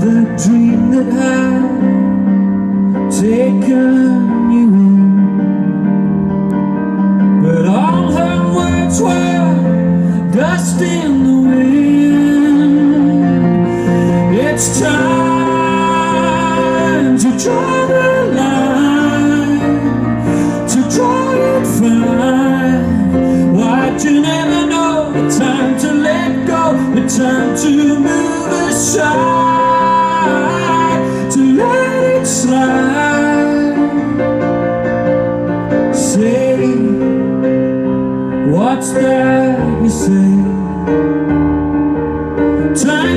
the dream that had taken you in. But all her words were dust in the wind. It's time to draw the line, what's that you say?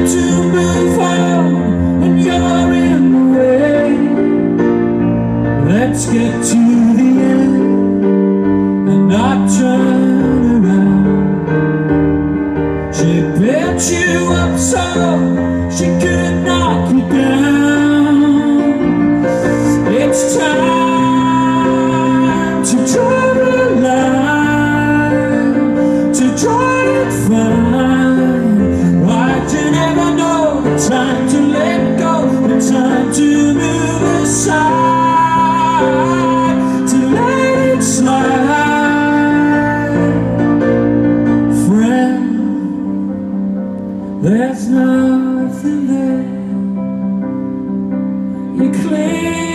To move on, and you're in the way. Let's get to the end and not turn around. She built you up so she could time to let go, the time to move aside, to let it slide? Friend, there's nothing there. You're clinging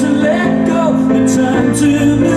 to let go, the time to